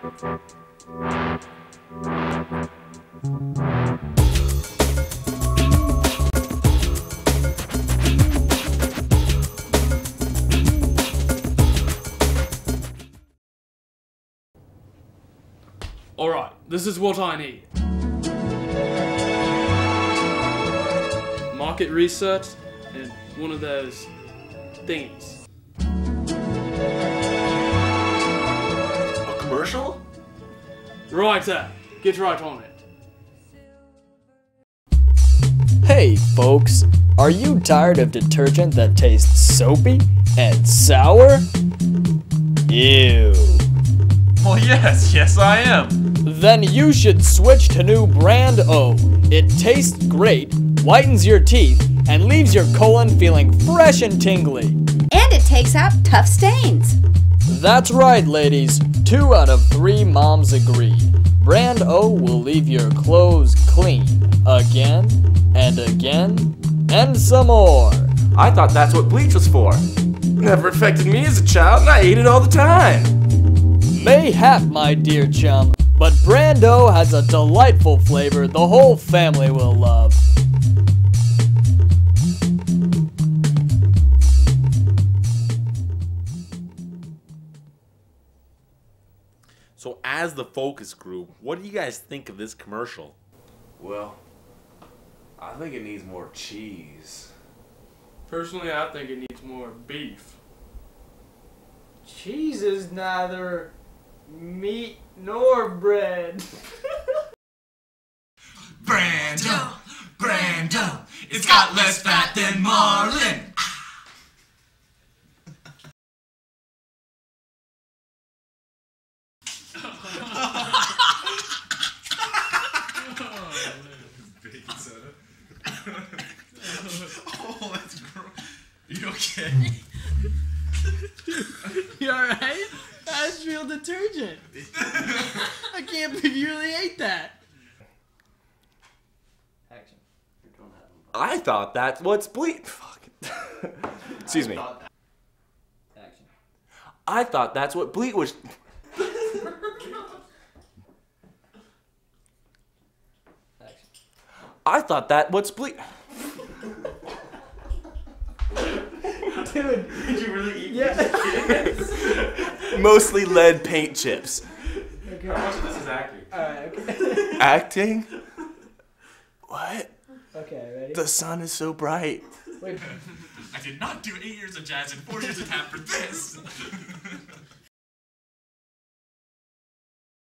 Alright, this is what I need. Market research and one of those thingies. Commercial? Right there. Get right on it. Hey, folks, are you tired of detergent that tastes soapy and sour? Ew. Well, yes, yes, I am. Then you should switch to new brand O. It tastes great, whitens your teeth, and leaves your colon feeling fresh and tingly. And it takes out tough stains. That's right, ladies. Two out of three moms agree. Brand O will leave your clothes clean again and again and some more. I thought that's what bleach was for. Never affected me as a child, and I ate it all the time. Mayhap, my dear chum, but Brando has a delightful flavor the whole family will love. So, as the focus group, what do you guys think of this commercial? Well, I think it needs more cheese. Personally, I think it needs more beef. Cheese is neither meat nor bread. Brando, Brando, it's got less fat than Marlon. Oh, that's gross. You okay? you alright? That's real detergent. I can't believe you really ate that. Action. You're doing that. I thought that's what's bleach. Fuck. Excuse me. Action. I thought that's what bleach was. I thought that what's bleach. Dude, Did you really eat yeah. Mostly lead paint chips. okay. This is acting. Alright, okay. Acting? What? okay, ready? The sun is so bright. Wait, I did not do eight years of jazz and four years of tap for this.